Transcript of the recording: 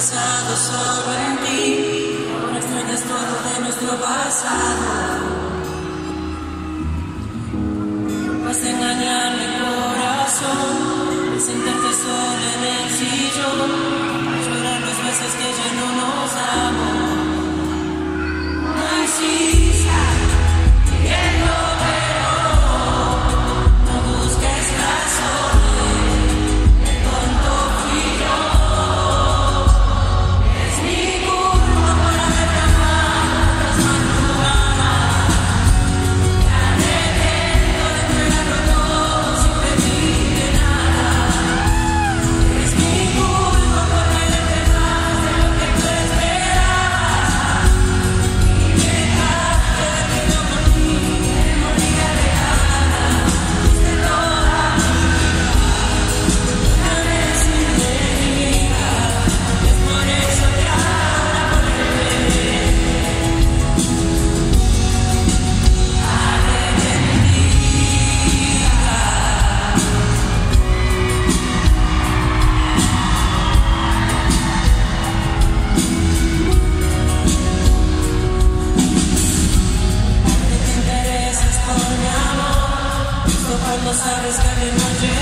basado solo en ti. Ahora extrañas todo de nuestro pasado. Vas a engañar mi corazón, sentarte solo en el sillón, llorar los veces que ya no nos sí. cuando sabes que me mollé